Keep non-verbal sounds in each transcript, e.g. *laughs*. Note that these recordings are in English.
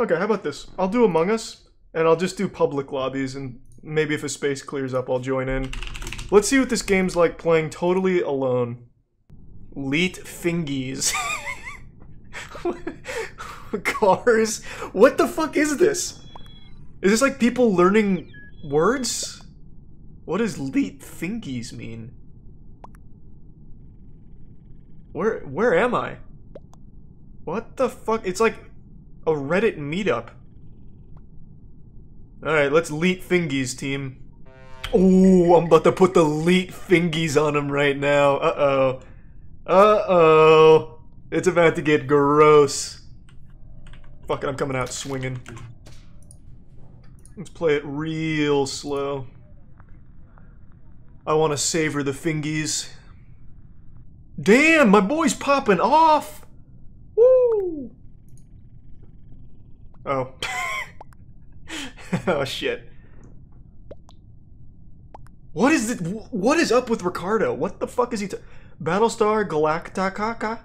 Okay, how about this? I'll do Among Us, and I'll just do public lobbies, and maybe if a space clears up, I'll join in. Let's see what this game's like playing totally alone. Leet fingies. *laughs* Cars? What the fuck is this? Is this like people learning words? What does leet fingies mean? Where where am I? What the fuck? It's like a Reddit meetup. Alright, let's leet fingies, team. Oh, I'm about to put the leet fingies on him right now. Uh-oh. Uh-oh. It's about to get gross. Fuck it, I'm coming out swinging. Let's play it real slow. I want to savor the fingies. Damn, my boy's popping off! Oh. *laughs* oh shit. What is it? What is up with Ricardo? What the fuck is he? Battlestar Galactica?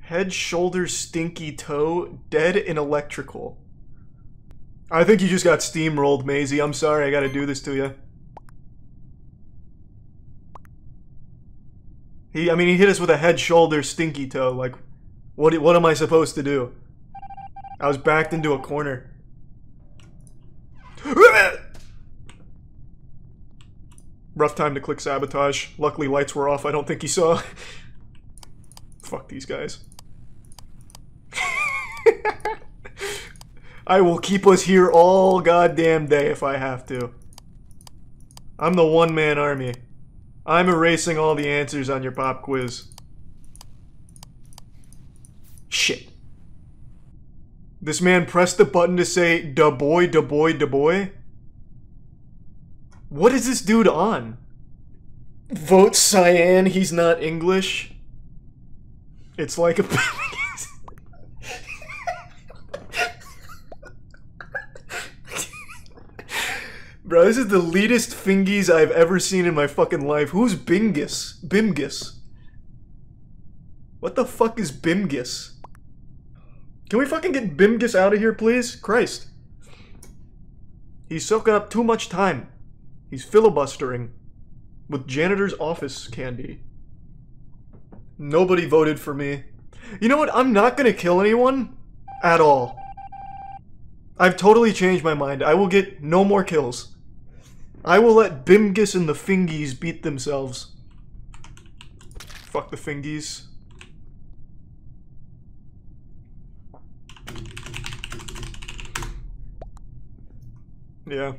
Head, shoulders, stinky toe, dead and electrical. I think you just got steamrolled, Maisie. I'm sorry I gotta do this to you. He, I mean, he hit us with a head, shoulder, stinky toe. Like, what, what am I supposed to do? I was backed into a corner. Rough time to click sabotage. Luckily, lights were off. I don't think he saw. *laughs* Fuck these guys. *laughs* I will keep us here all goddamn day if I have to. I'm the one-man army. I'm erasing all the answers on your pop quiz. Shit. This man pressed the button to say, da boy, da boy, da boy. What is this dude on? Vote cyan, he's not English. It's like a... *laughs* Bro, this is the leadest fingies I've ever seen in my fucking life. Who's Bingus? Bimgus. What the fuck is Bimgus? Can we fucking get Bimgus out of here, please? Christ. He's soaking up too much time. He's filibustering with janitor's office candy. Nobody voted for me. You know what? I'm not gonna kill anyone at all. I've totally changed my mind. I will get no more kills. I will let Bimgus and the Fingies beat themselves. Fuck the Fingies. Yeah.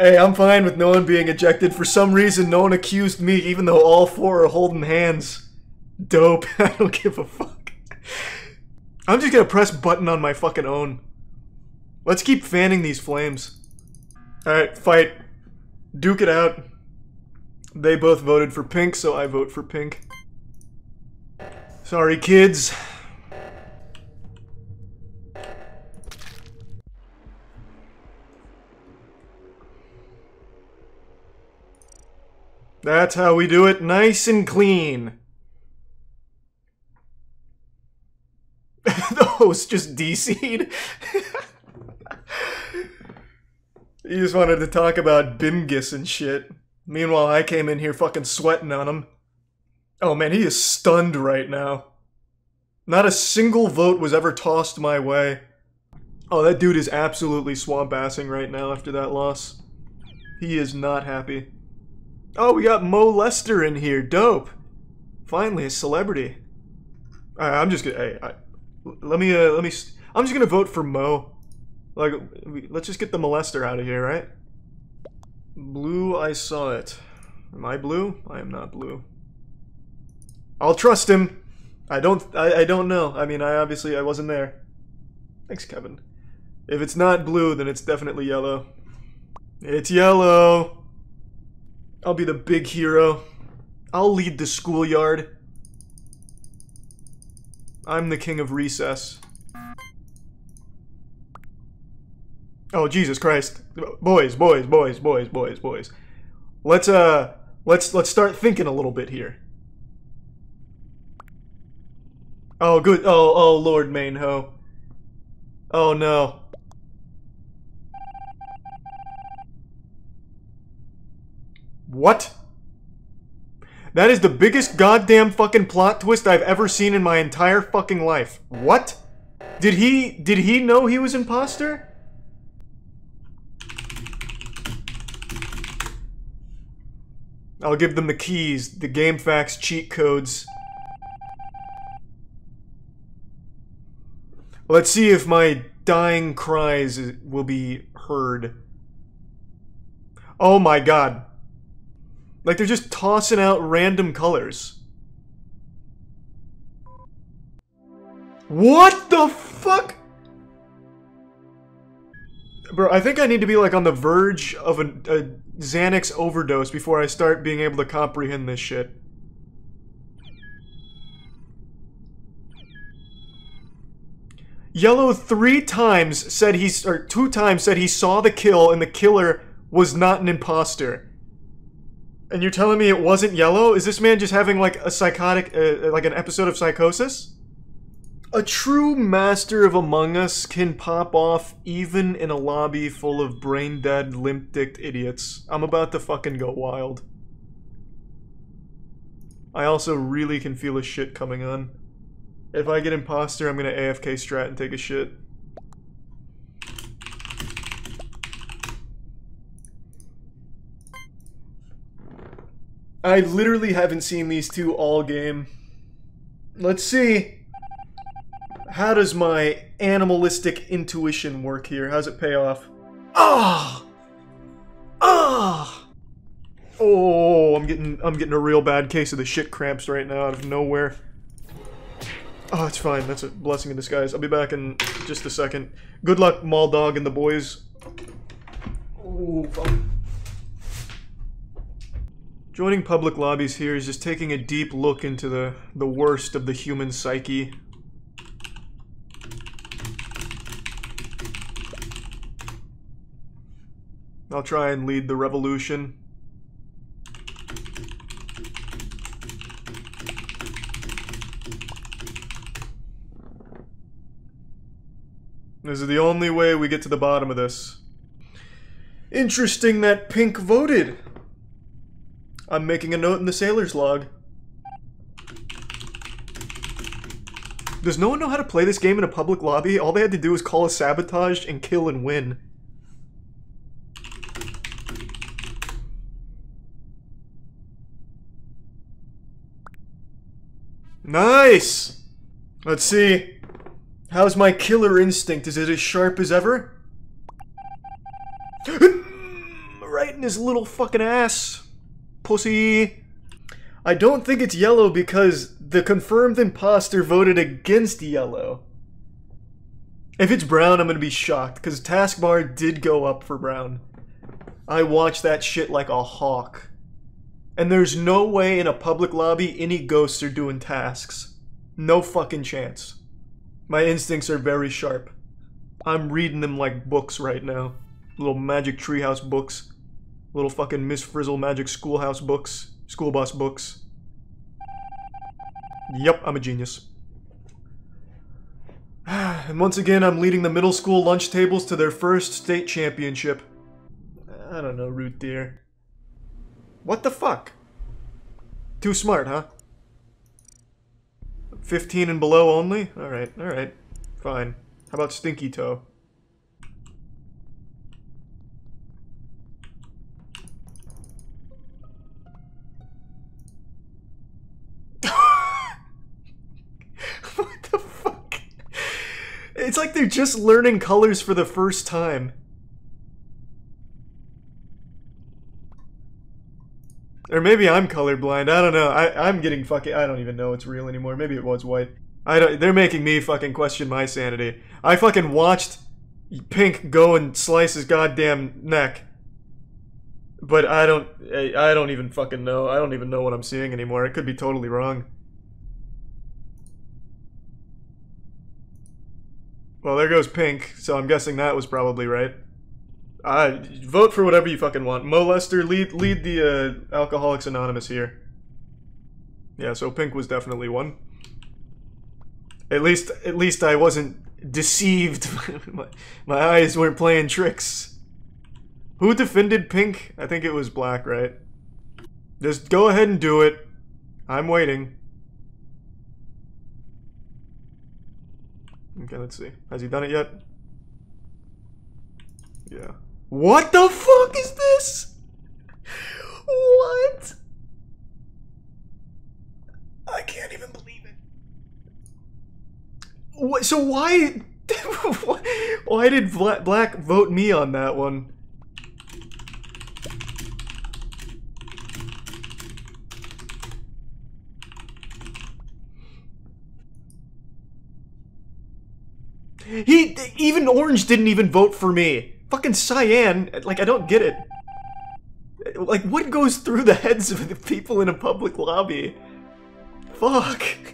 Hey, I'm fine with no one being ejected. For some reason, no one accused me, even though all four are holding hands. Dope. *laughs* I don't give a fuck. I'm just gonna press button on my fucking own. Let's keep fanning these flames. Alright, fight. Duke it out. They both voted for pink, so I vote for pink. Sorry, kids. That's how we do it, nice and clean. *laughs* the host just DC'd. *laughs* he just wanted to talk about Bimgus and shit. Meanwhile, I came in here fucking sweating on him. Oh man, he is stunned right now. Not a single vote was ever tossed my way. Oh, that dude is absolutely swamp assing right now after that loss. He is not happy. Oh, we got Mo Lester in here. Dope. Finally, a celebrity. I, I'm just gonna. Hey, I, let me. Uh, let me. I'm just gonna vote for Mo. Like, let's just get the molester out of here, right? Blue, I saw it. Am I blue? I am not blue. I'll trust him. I don't. I, I don't know. I mean, I obviously I wasn't there. Thanks, Kevin. If it's not blue, then it's definitely yellow. It's yellow. I'll be the big hero. I'll lead the schoolyard. I'm the king of recess. Oh Jesus Christ. Boys, boys, boys, boys, boys, boys. Let's uh let's let's start thinking a little bit here. Oh good oh oh Lord Mainho. Oh no. What? That is the biggest goddamn fucking plot twist I've ever seen in my entire fucking life. What? Did he did he know he was imposter? I'll give them the keys, the GameFAQs cheat codes. Let's see if my dying cries will be heard. Oh my god. Like they're just tossing out random colors. What the fuck? Bro, I think I need to be like on the verge of a, a Xanax overdose before I start being able to comprehend this shit. Yellow three times said he's, or two times said he saw the kill and the killer was not an imposter. And you're telling me it wasn't Yellow? Is this man just having like a psychotic, uh, like an episode of psychosis? A true master of Among Us can pop off even in a lobby full of brain-dead, limp-dicked idiots. I'm about to fucking go wild. I also really can feel a shit coming on. If I get imposter, I'm gonna AFK strat and take a shit. I literally haven't seen these two all game. Let's see. How does my animalistic intuition work here? How's it pay off? Ah! Ah! Oh, I'm getting I'm getting a real bad case of the shit cramps right now out of nowhere. Oh, it's fine. That's a blessing in disguise. I'll be back in just a second. Good luck, Mall Dog and the boys. Oh, fuck. Joining public lobbies here is just taking a deep look into the, the worst of the human psyche. I'll try and lead the revolution. This is the only way we get to the bottom of this. Interesting that Pink voted. I'm making a note in the sailor's log. Does no one know how to play this game in a public lobby? All they had to do was call a sabotage and kill and win. Nice! Let's see. How's my killer instinct? Is it as sharp as ever? *gasps* right in his little fucking ass. Pussy. I don't think it's yellow because the confirmed imposter voted against yellow. If it's brown, I'm gonna be shocked, because taskbar did go up for brown. I watched that shit like a hawk. And there's no way in a public lobby any ghosts are doing tasks. No fucking chance. My instincts are very sharp. I'm reading them like books right now. Little magic treehouse books. Little fucking Miss Frizzle magic schoolhouse books. School bus books. Yep, I'm a genius. And *sighs* once again, I'm leading the middle school lunch tables to their first state championship. I don't know, root deer. What the fuck? Too smart, huh? 15 and below only? Alright, alright. Fine. How about Stinky Toe? *laughs* what the fuck? It's like they're just learning colors for the first time. Or maybe I'm colorblind. I don't know. I, I'm getting fucking. I don't even know it's real anymore. Maybe it was white. I don't. They're making me fucking question my sanity. I fucking watched Pink go and slice his goddamn neck. But I don't. I don't even fucking know. I don't even know what I'm seeing anymore. It could be totally wrong. Well, there goes Pink. So I'm guessing that was probably right. Uh, vote for whatever you fucking want. Mo Lester, lead lead the uh, Alcoholics Anonymous here. Yeah, so pink was definitely one. At least, at least I wasn't deceived. *laughs* my, my eyes weren't playing tricks. Who defended pink? I think it was black, right? Just go ahead and do it. I'm waiting. Okay, let's see. Has he done it yet? Yeah. What the fuck is this? What? I can't even believe it. What, so why... *laughs* why did Black, Black vote me on that one? He even Orange didn't even vote for me. Fucking Cyan, like I don't get it. Like what goes through the heads of the people in a public lobby? Fuck.